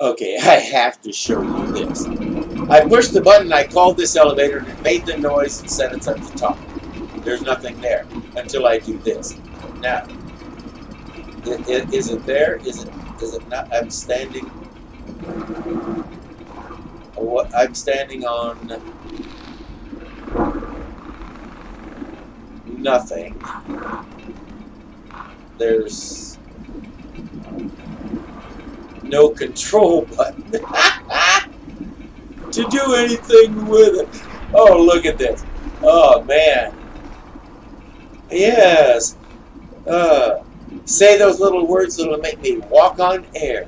Okay, I have to show you this. I pushed the button, I called this elevator, and it made the noise and said it's at the top. There's nothing there until I do this. Now, i- i- is it there? Is it? Is it not? I'm standing. What? I'm standing on nothing. There's no control button to do anything with it. Oh, look at this. Oh, man. Yes. Uh, say those little words that'll make me walk on air.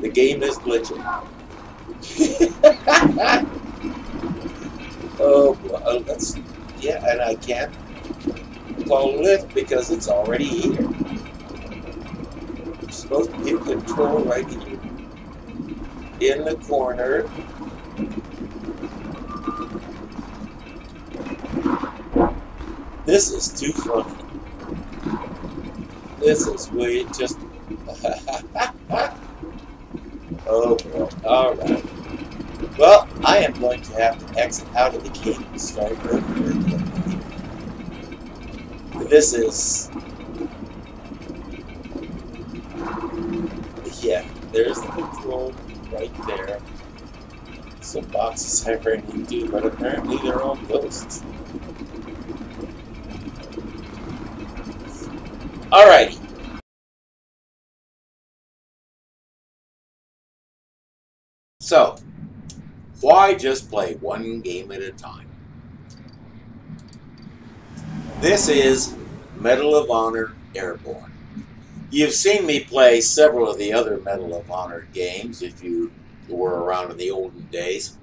The game is glitching. oh, well, that's yeah, and I can't call lift because it's already here. You're supposed to get control right here in the corner. This is too funny. This is way just. oh. Alright. Well, I am going to have to exit out of the game and start over. This is. Yeah, there's the control right there. Some boxes I ran into, but apparently they're all ghosts. Alrighty. So, why just play one game at a time? This is Medal of Honor Airborne. You've seen me play several of the other Medal of Honor games if you were around in the olden days.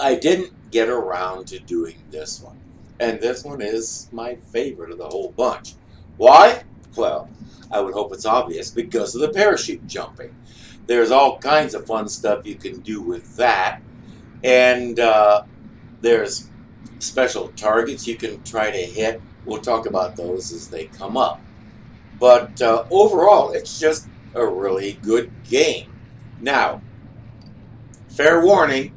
I didn't get around to doing this one. And this one is my favorite of the whole bunch. Why? Well, I would hope it's obvious because of the parachute jumping. There's all kinds of fun stuff you can do with that. And uh, there's special targets you can try to hit. We'll talk about those as they come up. But uh, overall, it's just a really good game. Now, fair warning,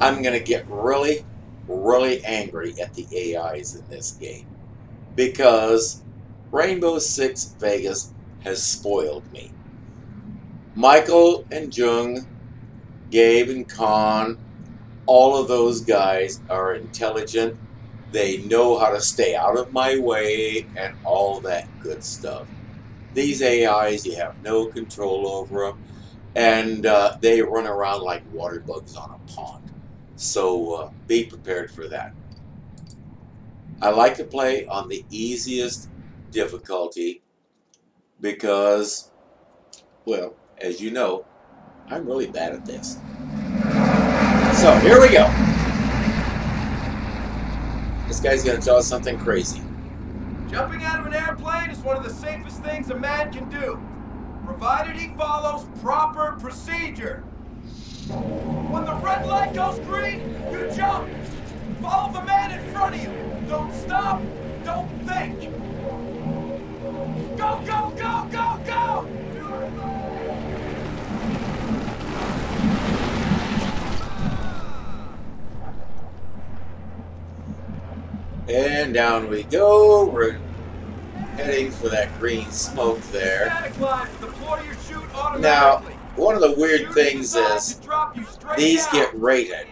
I'm going to get really, really angry at the AIs in this game because Rainbow Six Vegas has spoiled me. Michael and Jung, Gabe and Kan, all of those guys are intelligent. They know how to stay out of my way and all that good stuff. These AIs, you have no control over them, and uh, they run around like water bugs on a pond. So uh, be prepared for that. I like to play on the easiest difficulty because, well, as you know, I'm really bad at this. So here we go. This guy's gonna tell us something crazy. Jumping out of an airplane is one of the safest things a man can do, provided he follows proper procedure. When the red light goes green, you jump. Follow the man in front of you. Don't stop. Don't think. Go, go, go, go, go! And down we go. We're heading for that green smoke there. Static lines deploy your chute Now, one of the weird things is to drop you straight these get rated.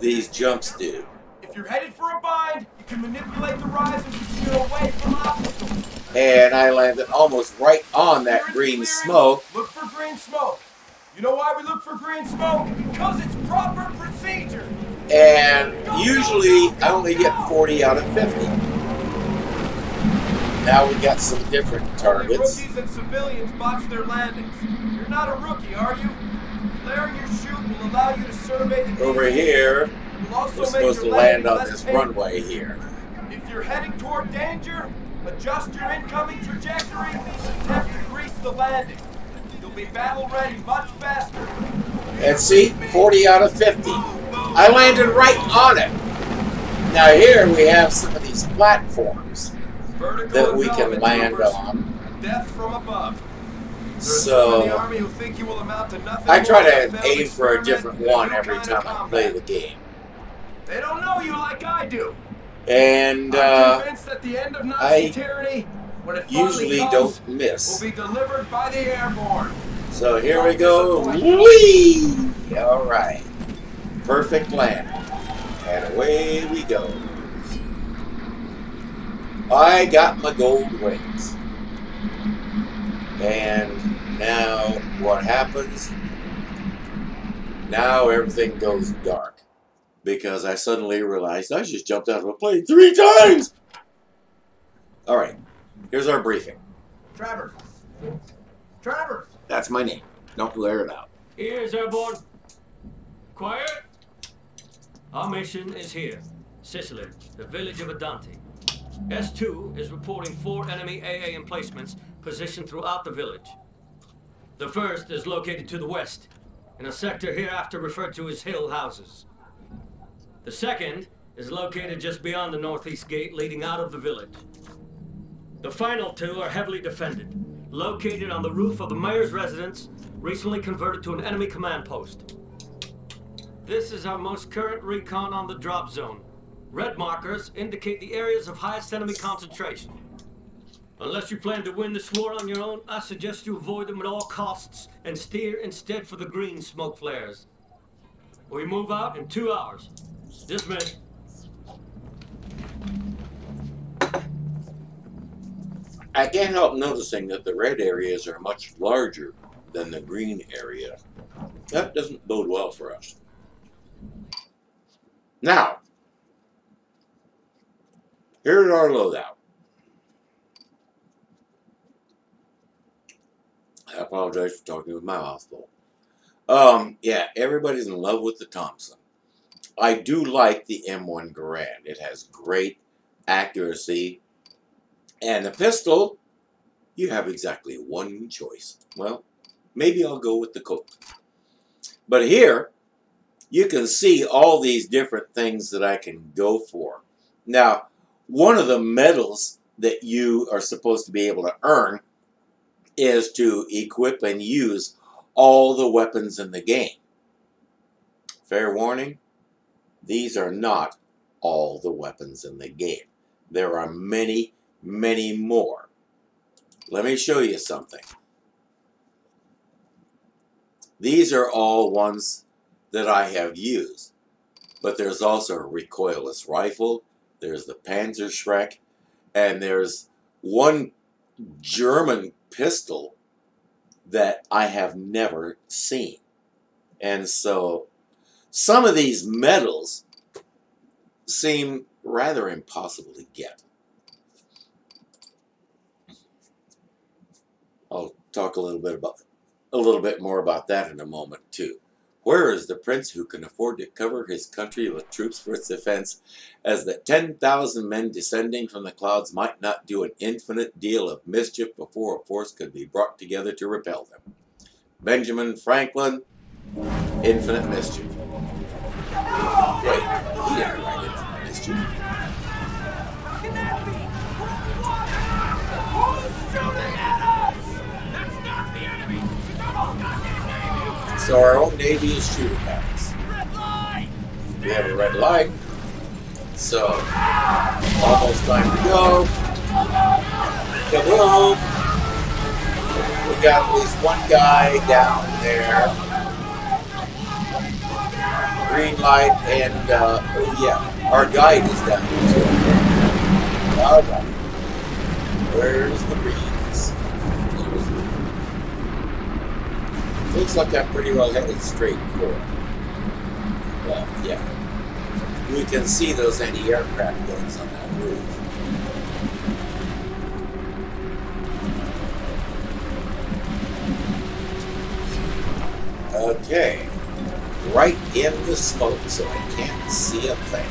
These jumps do. If you're headed for a bind, you can manipulate the rise and steer away from obstacles. And I landed almost right on that green smoke. Look for green smoke. You know why we look for green smoke? Because it's proper procedure. And usually I only get 40 out of 50. Now we got some different Only targets. rookies and civilians botch their landings. You're not a rookie, are you? Flaring your chute will allow you to survey the Over here, It will also we're supposed to land on this runway here. If you're heading toward danger, adjust your incoming trajectory and attempt to grease the landing. You'll be battle ready much faster. And see, 40 out of 50. I landed right on it. Now here we have some of these platforms Vertical that we can land on. Death from above. So- army who think you will amount to nothing I try to than a failed aim for a different one every time I play the game. They don't know you like I do. And uh, convinced the end of Nazi I tyranny, when it usually comes, don't miss. Will be delivered by the airborne. So here we go. Whee! All right. Perfect land. And away we go. I got my gold wings. And now what happens? Now everything goes dark. Because I suddenly realized I just jumped out of a plane three times! Alright, here's our briefing. Travers. Travers. That's my name. Don't wear it out. Ears airborne. Quiet. Our mission is here. Sicily, the village of Adanti. S2 is reporting four enemy AA emplacements positioned throughout the village. The first is located to the west, in a sector hereafter referred to as Hill Houses. The second is located just beyond the northeast gate leading out of the village. The final two are heavily defended, located on the roof of the mayor's residence, recently converted to an enemy command post. This is our most current recon on the drop zone. Red markers indicate the areas of highest enemy concentration. Unless you plan to win this war on your own, I suggest you avoid them at all costs and steer instead for the green smoke flares. We move out in two hours. Dismiss. I can't help noticing that the red areas are much larger than the green area. That doesn't bode well for us. Now, here's our loadout. I apologize for talking with my mouth full. Um, yeah, everybody's in love with the Thompson. I do like the M1 Garand. It has great accuracy. And the pistol, you have exactly one choice. Well, maybe I'll go with the Colt. But here, you can see all these different things that I can go for. Now, one of the medals that you are supposed to be able to earn is to equip and use all the weapons in the game. Fair warning, these are not all the weapons in the game. There are many, many more. Let me show you something. These are all ones that I have used. But there's also a recoilless rifle, there's the Panzerschreck, and there's one German pistol that I have never seen. And so some of these medals seem rather impossible to get. I'll talk a little bit about a little bit more about that in a moment too. Where is the prince who can afford to cover his country with troops for its defense, as the 10,000 men descending from the clouds might not do an infinite deal of mischief before a force could be brought together to repel them? Benjamin Franklin, Infinite Mischief. Wait, he didn't write Infinite Mischief. How can that be? Who's shooting at us? That's not the enemy. Come on, goddamn navy. So our own navy is shooting at us. We have a red light. So almost time to go. Kaboom! We got at least one guy down there. Green light and uh, oh yeah, our guide is down there too. Alright. Where's the breeze? Looks like I'm pretty well headed straight for it. Well, yeah. We can see those anti-aircraft guns on that roof. Okay. Right in the smoke, so I can't see a thing.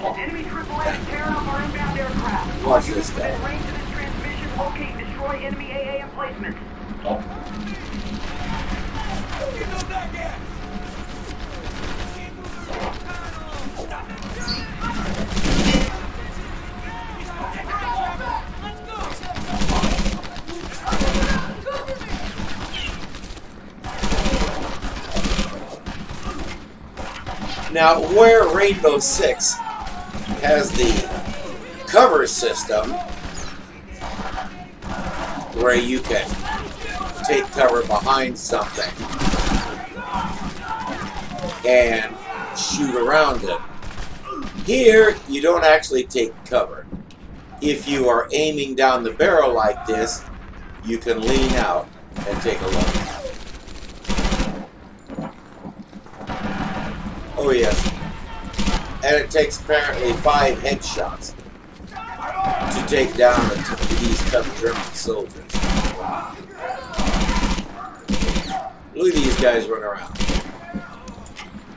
Enemy AAA up our inbound aircraft. Watch this guy. range of this transmission, locate destroy enemy AA emplacements. Now, where Rainbow Six has the cover system where you can take cover behind something and shoot around it. Here, you don't actually take cover. If you are aiming down the barrel like this, you can lean out and take a look. Oh yes. And it takes apparently five headshots to take down these tough German soldiers. Look at these guys run around.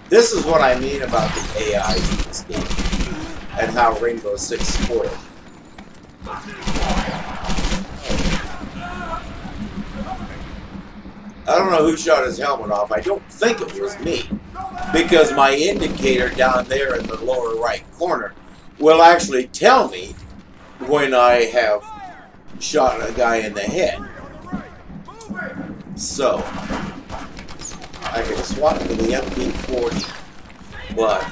This is what I mean about the AI in this game and how Rainbow Six spoiled. I don't know who shot his helmet off. I don't think it was me. Because my indicator down there in the lower right corner will actually tell me when I have shot a guy in the head. So, I can swap to the MP40, but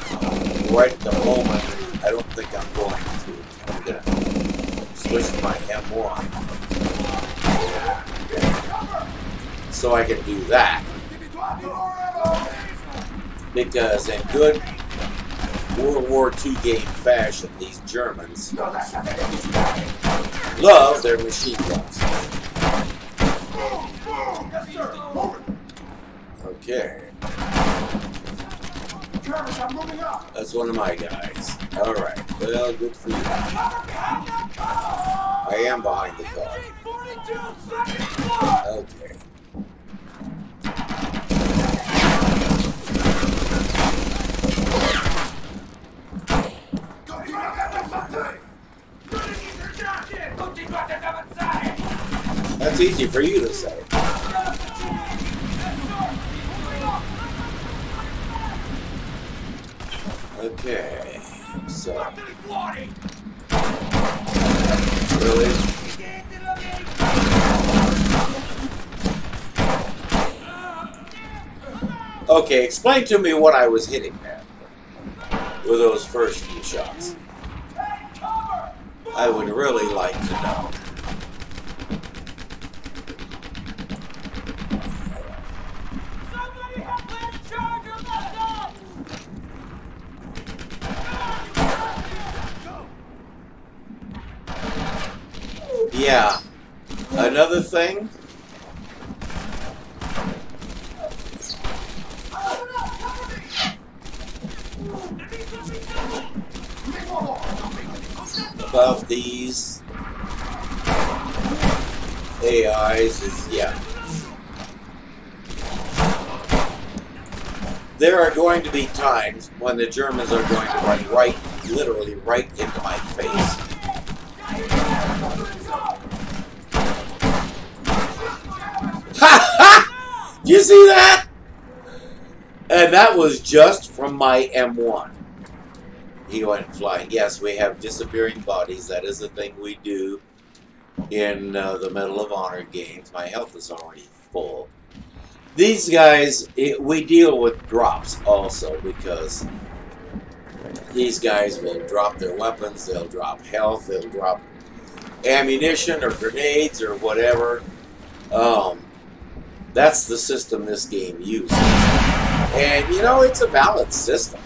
right at the moment, I don't think I'm going to. I'm going to switch my M1 so I can do that. Because in good World War II game fashion, these Germans love their machine guns. Okay. That's one of my guys. Alright. Well, good for you. I am behind the car. Okay. That's easy for you to say. Okay, so. Really? Okay, explain to me what I was hitting there with those first few shots. I would really like to know. Yeah. Another thing. About these AIs is, yeah. There are going to be times when the Germans are going to run right, literally right into my face. You see that? And that was just from my M1. He went flying. Yes, we have disappearing bodies. That is the thing we do in uh, the Medal of Honor games. My health is already full. These guys, it, we deal with drops also because these guys will drop their weapons, they'll drop health, they'll drop ammunition or grenades or whatever. Um, that's the system this game uses. And, you know, it's a valid system.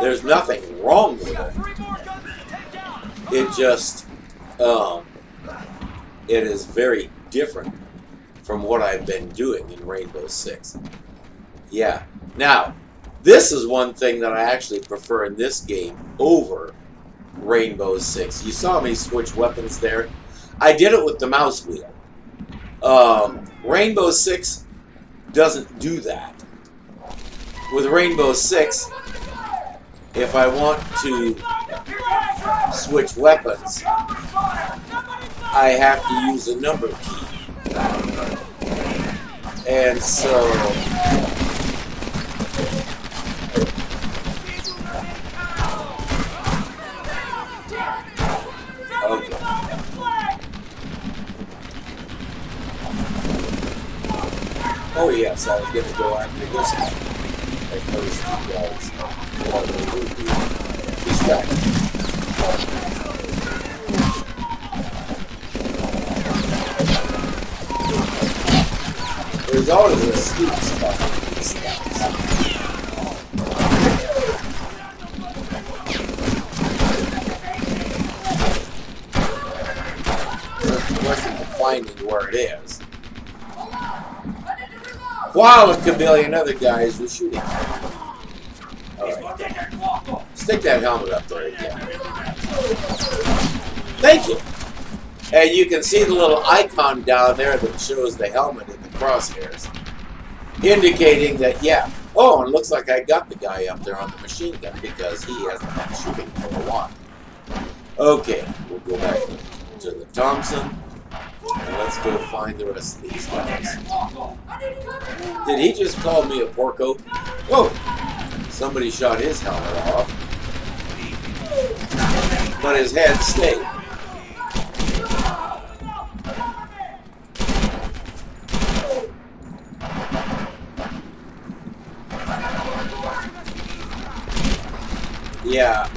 There's nothing wrong with it. It just, um, it is very different from what I've been doing in Rainbow Six. Yeah. Now, this is one thing that I actually prefer in this game over Rainbow Six. You saw me switch weapons there. I did it with the mouse wheel. Um, Rainbow Six doesn't do that. With Rainbow Six, if I want to switch weapons, I have to use a number key. And so... Oh yes, I was to go after this guy. like those two guys. Well, they would be distracted. There's always a sweet spot in these things. Finding where it is. While a chameleon other guys were shooting. Alright. Stick that helmet up there again. Thank you. And you can see the little icon down there that shows the helmet in the crosshairs. Indicating that, yeah, oh, it looks like I got the guy up there on the machine gun because he hasn't been shooting for a while. Okay, we'll go back to the Thompson. Let's go find the rest of these guys. Did he just call me a porco? Whoa! Somebody shot his helmet off. But his head stayed. Yeah.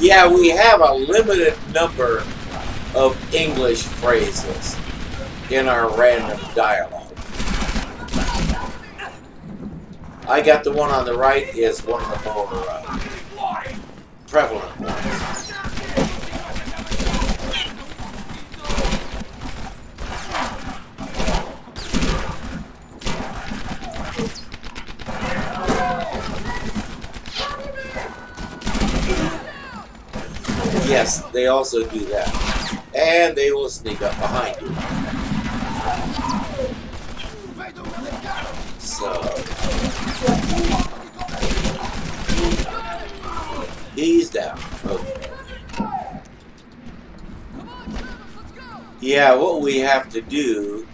Yeah, we have a limited number of English phrases in our random dialogue. I got the one on the right is one of the more uh, prevalent ones. Yes, they also do that. And they will sneak up behind you. So. He's down. Okay. Yeah, what we have to do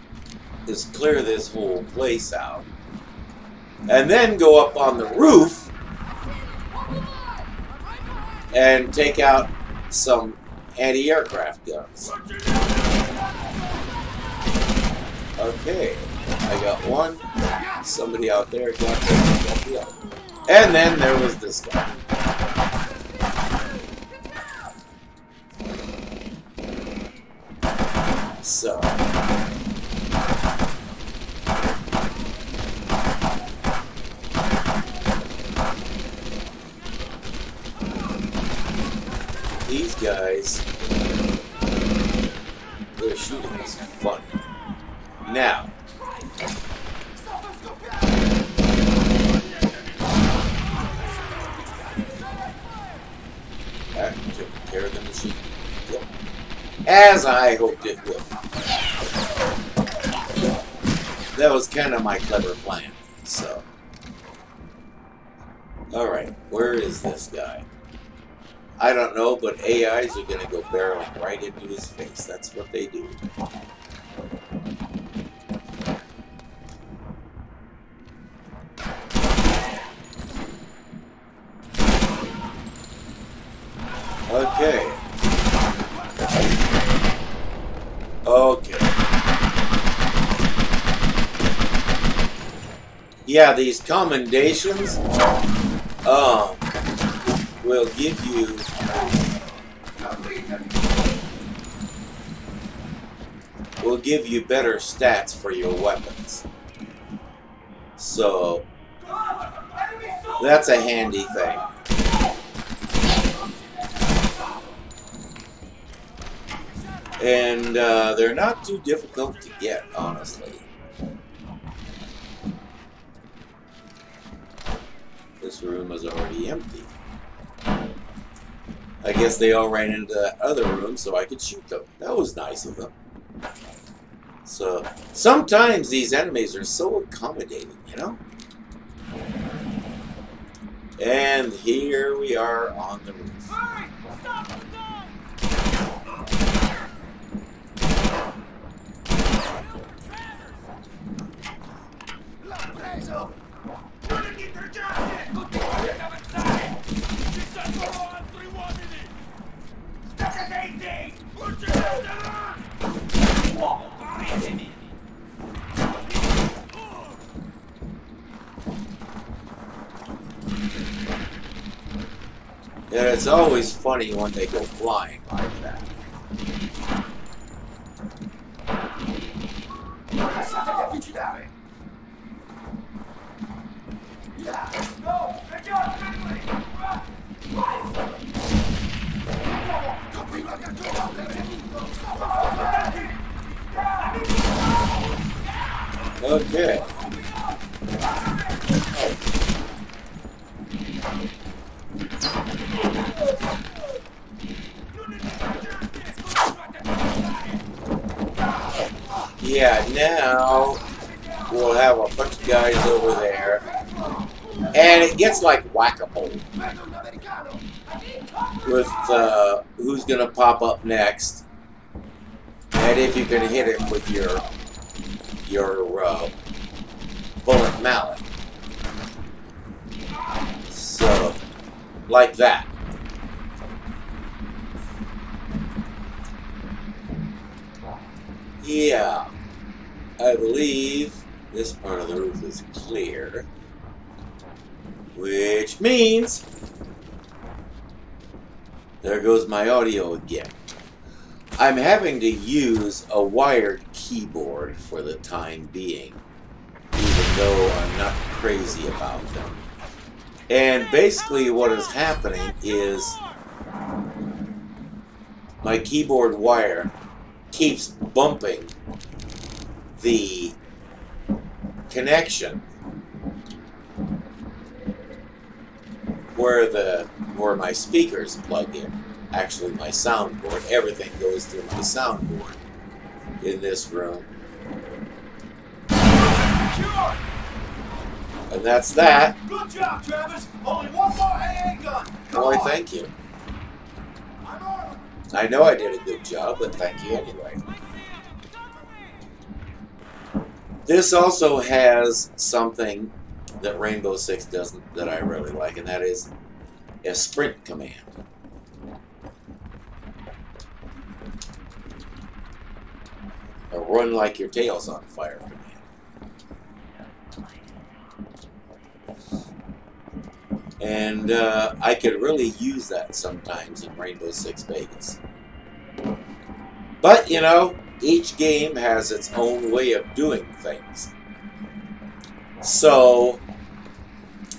is clear this whole place out. And then go up on the roof and take out some anti-aircraft guns. Okay, I got one. Somebody out there got, got the other. And then there was this guy. So. These guys, shooting is. Now, that took care of the machine. Yep. As I hoped it would. That was kind of my clever plan, so. Alright, where is this guy? I don't know, but AIs are going to go barreling right into his face. That's what they do. Okay. Okay. Yeah, these commendations um, will give you will give you better stats for your weapons. So that's a handy thing. And uh, they're not too difficult to get, honestly. This room is already empty. I guess they all ran into that other room so I could shoot them. That was nice of them. So, sometimes these enemies are so accommodating, you know? And here we are on the roof. And it's always funny when they go flying like that. Okay. Yeah, now we'll have a bunch of guys over there. And it gets like whack-a-mole with uh, who's going to pop up next. And if you can hit it with your your uh, bullet mallet. So, like that. Yeah, I believe this part of the roof is clear, which means there goes my audio again. I'm having to use a wired keyboard for the time being, even though I'm not crazy about them. And basically what is happening is my keyboard wire keeps bumping the connection where the where my speakers plug in actually my soundboard. Everything goes through my soundboard in this room. And that's that. Good job, Travers! Only one more AA gun! Come on. thank you. I'm! I know I did a good job, but thank you anyway. This also has something that Rainbow Six doesn't that I really like, and that is a sprint command. A run like your tail's on fire command. And uh, I could really use that sometimes in Rainbow Six Vegas. But, you know, each game has its own way of doing things. So,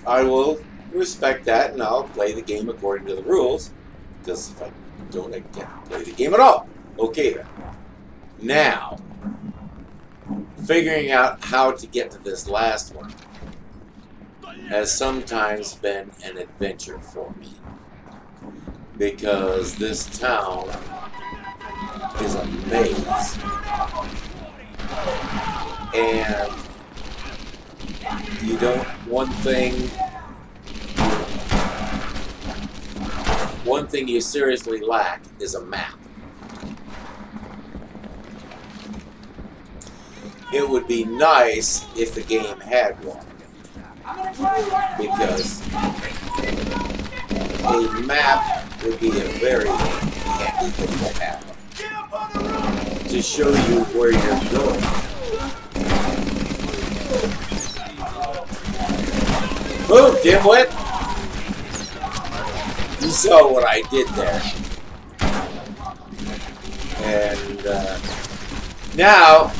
I will respect that and I'll play the game according to the rules. Because if I don't, I can't play the game at all. Okay then. Now, figuring out how to get to this last one has sometimes been an adventure for me. Because this town is a maze. And you don't, one thing, one thing you seriously lack is a map. It would be nice if the game had one because a map would be a very handy thing to have Get up on the roof! To show you where you're going. Move, dimwit! You saw what I did there. And uh, now,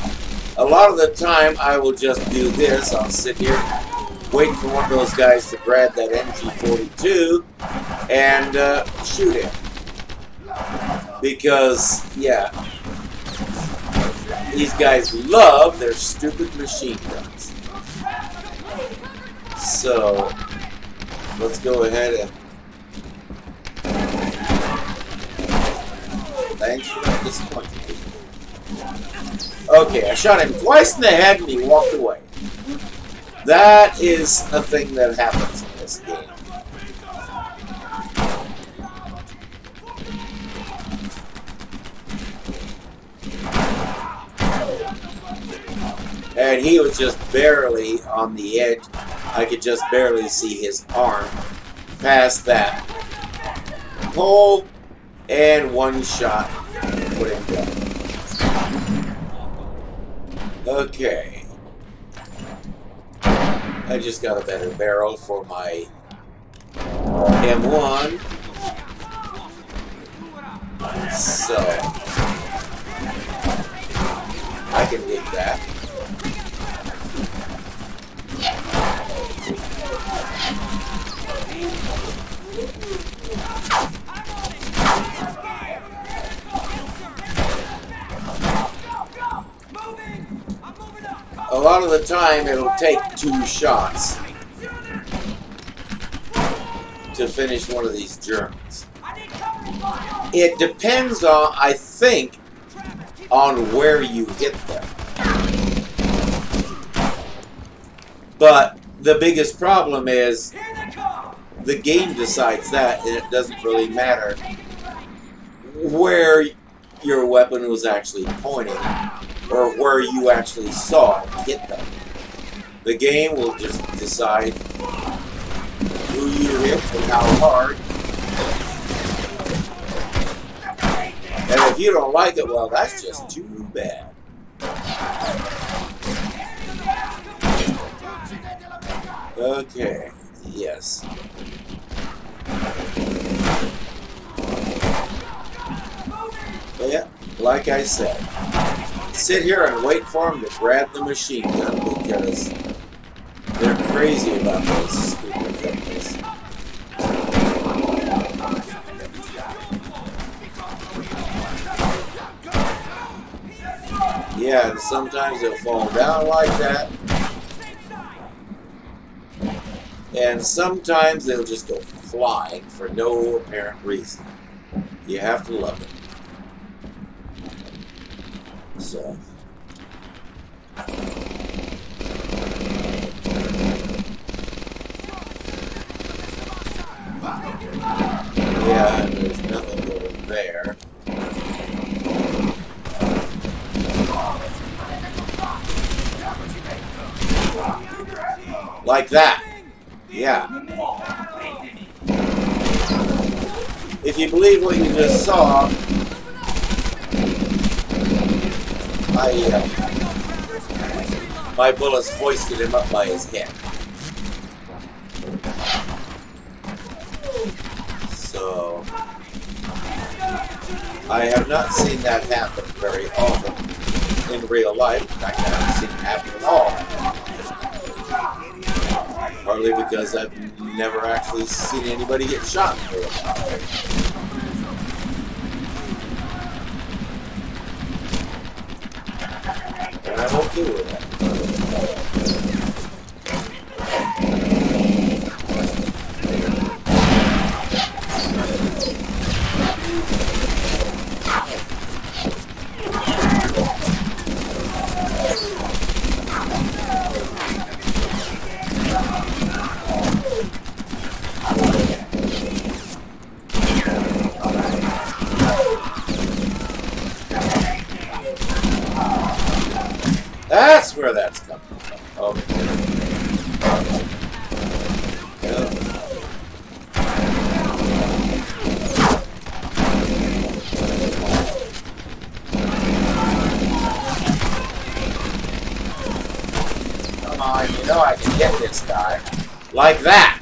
a lot of the time I will just do this. I'll sit here, wait for one of those guys to grab that MG42 and uh, shoot him. Because, yeah, these guys love their stupid machine guns. So, let's go ahead and... Thanks for that disappointment. Okay, I shot him twice in the head and he walked away. That is a thing that happens And he was just barely on the edge. I could just barely see his arm past that pole, and one shot put him down. Okay. I just got a better barrel for my M1. So I can dig that. Lot of the time it'll take two shots to finish one of these Germans. It depends on, I think, on where you hit them. But the biggest problem is the game decides that, and it doesn't really matter where your weapon was actually pointing or where you actually saw it hit them. The game will just decide who you hit and how hard. And if you don't like it, well, that's just too bad. Okay, yes. Yeah, like I said, sit here and wait for them to grab the machine gun because they're crazy about those stupid things. Yeah, sometimes they'll fall down like that. And sometimes they'll just go flying for no apparent reason. You have to love it. So. Yeah, and there's nothing over there. Like that. Yeah. If you believe what you just saw, I, uh, my bullets hoisted him up by his head. So, I have not seen that happen very often in real life. In fact, I haven't seen it happen at all. Partly because I've never actually seen anybody get shot in real life. And I'm okay with That's where that's coming from. Oh, okay. Come on, you know I can get this guy. Like that.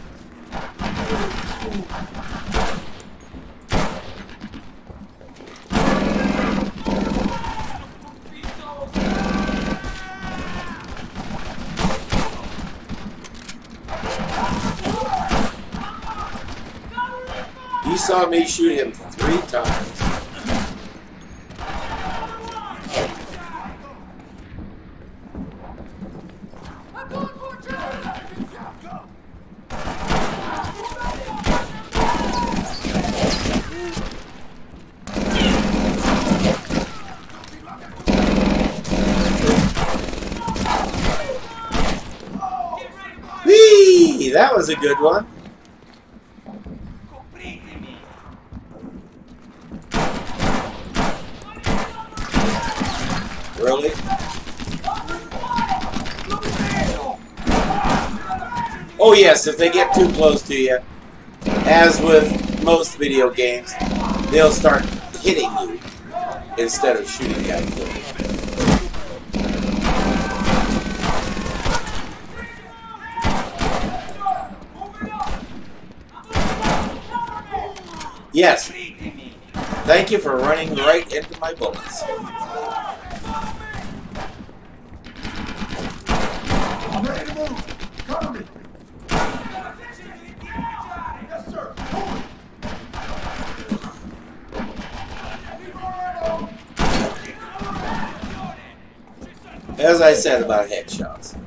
Saw me shoot him three times. That was a good one. Oh yes, if they get too close to you, as with most video games, they'll start hitting you instead of shooting at you. Yes. Thank you for running right into my bullets. I'm ready to move. Cover me. Yes, sir. Hold As I said about headshots.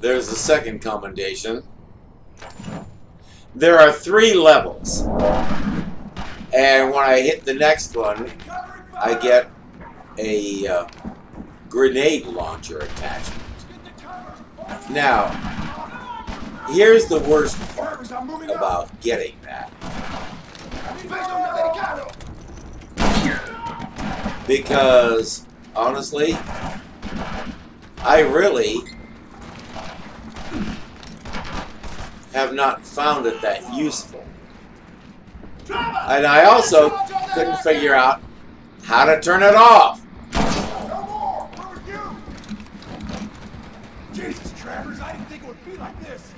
There's the second commendation. There are three levels. And when I hit the next one, I get a uh, grenade launcher attachment. Now, here's the worst part about getting that. Because, honestly, I really have not found it that useful. And I also couldn't figure out how to turn it off. No more. Where was you? Jesus, Travers, I didn't think it would be like this.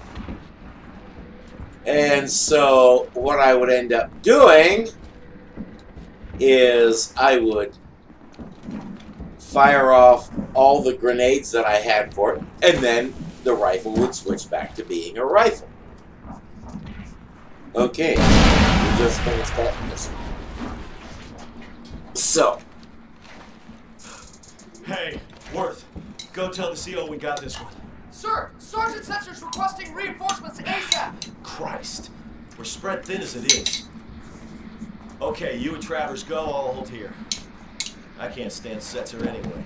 And so what I would end up doing is I would fire off all the grenades that I had for it, and then the rifle would switch back to being a rifle. Okay, we're just finished that mission. So, Hey, Worth, go tell the CO we got this one. Sir, Sergeant Setzer's requesting reinforcements ASAP. Christ, we're spread thin as it is. Okay, you and Travers go, I'll hold here. I can't stand Setzer anyway.